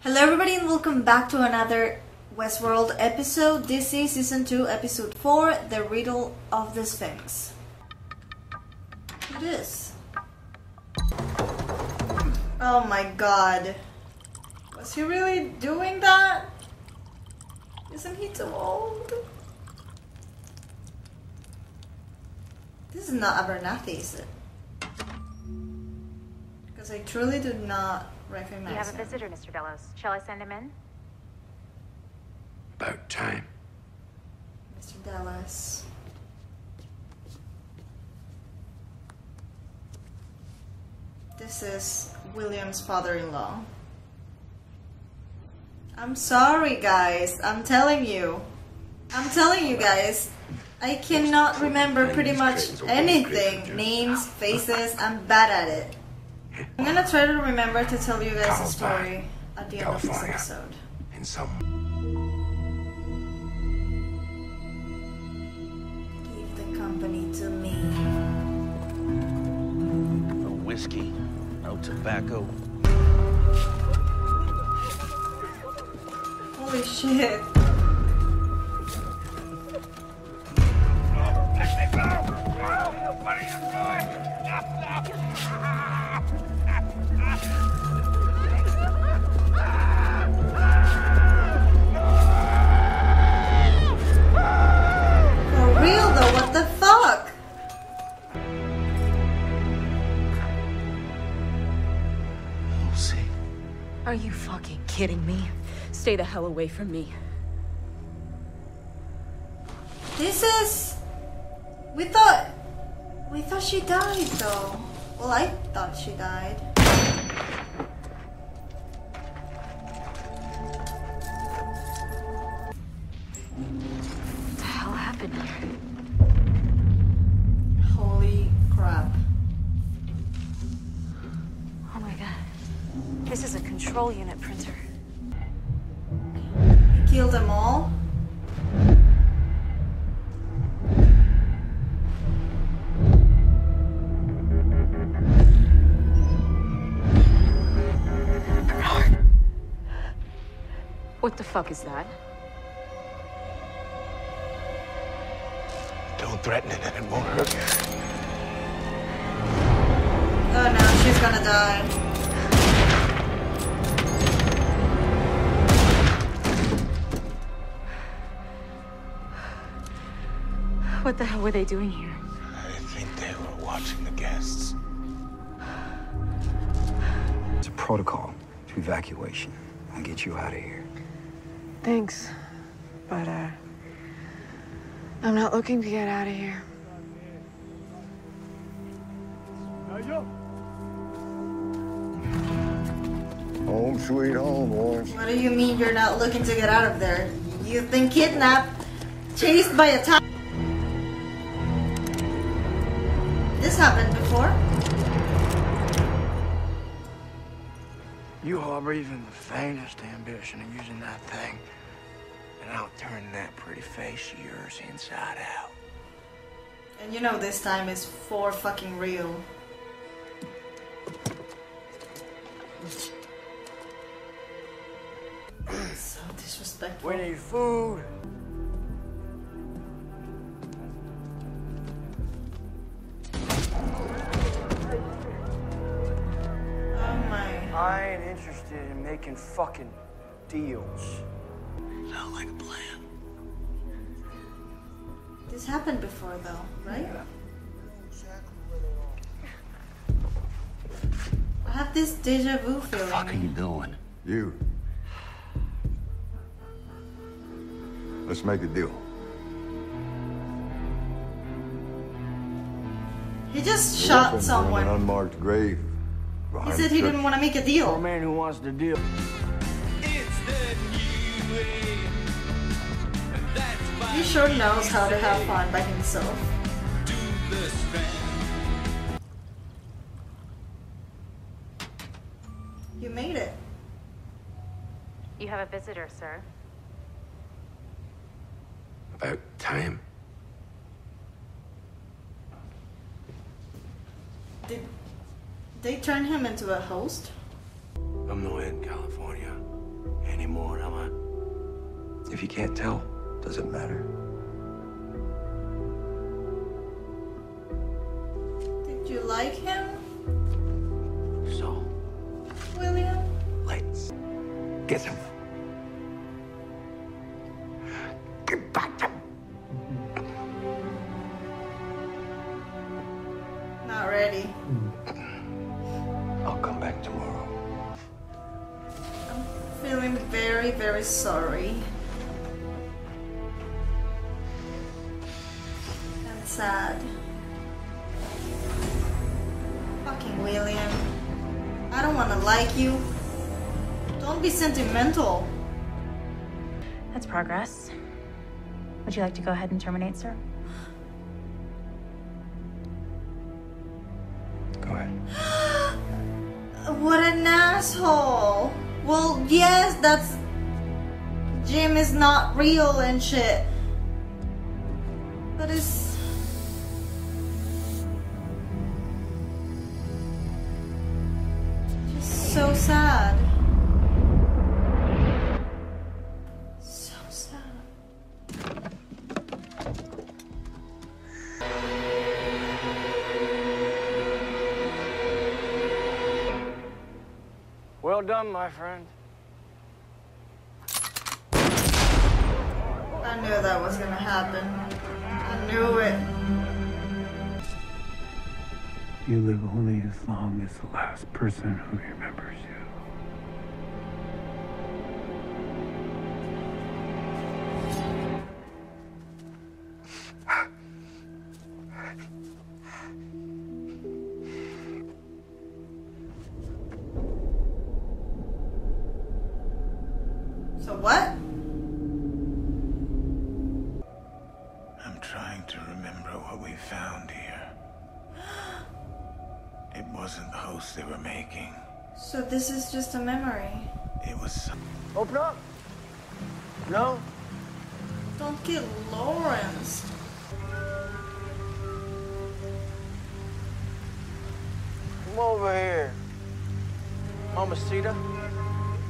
Hello, everybody, and welcome back to another Westworld episode. This is season 2, episode 4 The Riddle of the Sphinx. It is. Oh my god. Was he really doing that? Isn't he too old? This is not Abernathy, is it? Because I truly do not recognize You have a him. visitor, Mr. Delos. Shall I send him in? About time. Mr. Delos. This is William's father-in-law. I'm sorry, guys. I'm telling you. I'm telling you guys. I cannot remember pretty much anything. Names, faces. I'm bad at it. I'm gonna try to remember to tell you guys a story at the end of this episode. In some Give the company to me. No whiskey, no tobacco. Holy shit. Kidding me? Stay the hell away from me. This is. We thought. We thought she died though. Well, I thought she died. What the hell happened here? Holy crap. Oh my god. This is a control unit printer. Kill them all? What the fuck is that? Don't threaten it and it won't hurt you. Oh no, she's gonna die. What the hell were they doing here? I think they were watching the guests. It's a protocol to evacuation. I'll get you out of here. Thanks. But, uh. I'm not looking to get out of here. Home sweet home, boys. What do you mean you're not looking to get out of there? You've been kidnapped, chased by a tiger. This happened before. You harbor even the faintest ambition of using that thing, and I'll turn that pretty face of yours inside out. And you know this time is for fucking real. So disrespectful. We need food. Interested in making fucking deals. Sound like a plan. This happened before though, right? I have this deja vu feeling. What are you doing? You. Let's make a deal. He just You're shot someone. for An unmarked grave. He behind said he didn't want to make a For a deal. man who wants to deal. He sure knows how to have fun by himself. You made it. You have a visitor, sir. About time. They turned him into a host? I'm not in California anymore, am I? If you can't tell, does it matter? Did you like him? So? William? Let's get some Feeling very, very sorry. And sad. Fucking William. I don't wanna like you. Don't be sentimental. That's progress. Would you like to go ahead and terminate, sir? Go ahead. What an asshole. Well, yes, that's. Jim is not real and shit. But it's. Just so sad. Done, my friend. I knew that was gonna happen. I knew it. You live only as long as the last person who remembers you. Found here. It wasn't the host they were making. So this is just a memory. It was some Open up. No? Don't kill Lawrence. Come over here. Mamacita.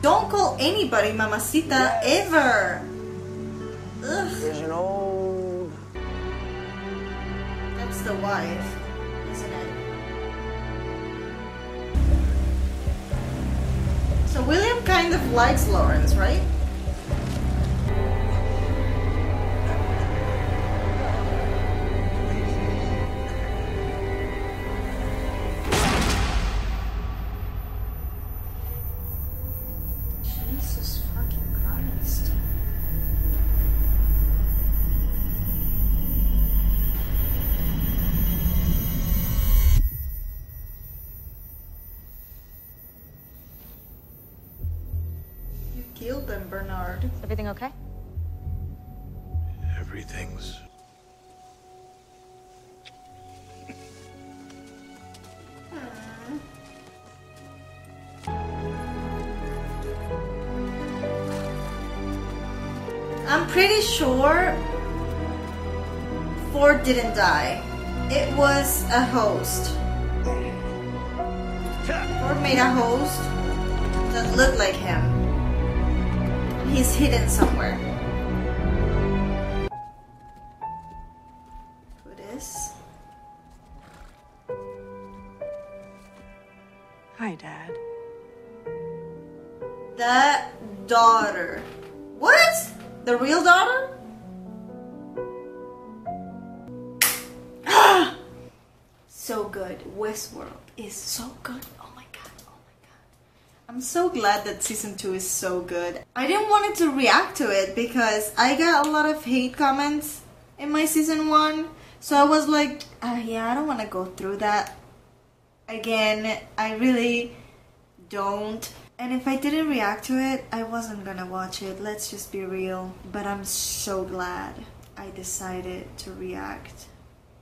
Don't call anybody mamacita ever. Ugh, There's an old. That's the wife, isn't it? So William kind of likes Lawrence, right? Everything okay? everything's. I'm pretty sure Ford didn't die. It was a host. Oh. Ford made a host that looked like him. He's hidden somewhere. Who this? Hi, Dad. That daughter. What? The real daughter? so good. Westworld is so good. Oh my god. My god. I'm so glad that season 2 is so good. I didn't want to react to it because I got a lot of hate comments in my season 1. So I was like, uh, yeah, I don't want to go through that again. I really don't. And if I didn't react to it, I wasn't gonna watch it. Let's just be real. But I'm so glad I decided to react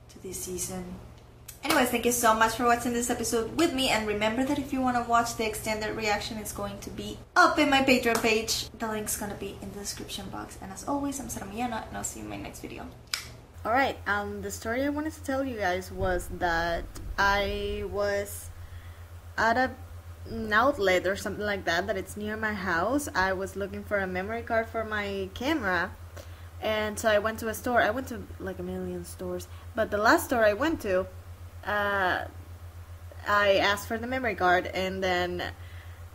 to this season. Anyways, thank you so much for watching this episode with me. And remember that if you want to watch the extended reaction, it's going to be up in my Patreon page. The link's gonna be in the description box. And as always, I'm Sora Miyano, and I'll see you in my next video. Alright, um, the story I wanted to tell you guys was that I was at a an outlet or something like that that it's near my house. I was looking for a memory card for my camera, and so I went to a store. I went to like a million stores, but the last store I went to, uh, I asked for the memory card, and then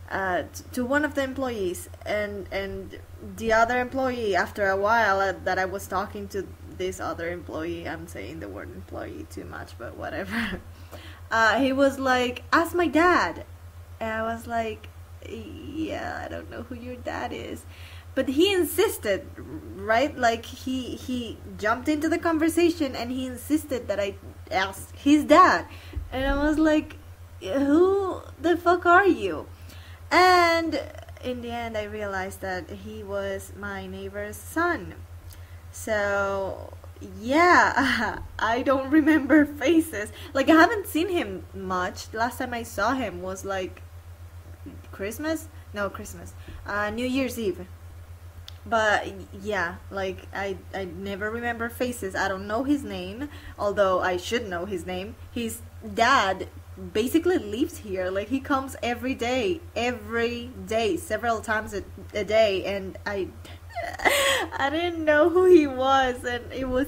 uh, to one of the employees, and and the other employee, after a while uh, that I was talking to this other employee, I'm saying the word employee too much, but whatever. Uh, he was like, "Ask my dad," and I was like, "Yeah, I don't know who your dad is." But he insisted, right? Like he he jumped into the conversation and he insisted that I ask his dad, and I was like, "Who the fuck are you?" And in the end, I realized that he was my neighbor's son. So, yeah, I don't remember faces. Like, I haven't seen him much. Last time I saw him was like Christmas? No, Christmas. Uh, New Year's Eve. But yeah, like I I never remember faces. I don't know his name, although I should know his name. His dad basically lives here. Like he comes every day, every day, several times a, a day, and I I didn't know who he was, and it was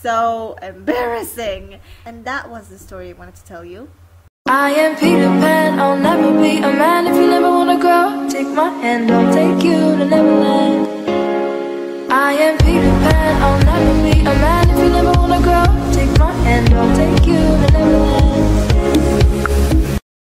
so embarrassing. And that was the story I wanted to tell you. I am Peter Pan, I'll never be a man if you never wanna grow. Take my hand, I'll take you to Neverland. I am Peter Pan, I'll never be a man if you never wanna grow. Take my hand, I'll take you to Neverland.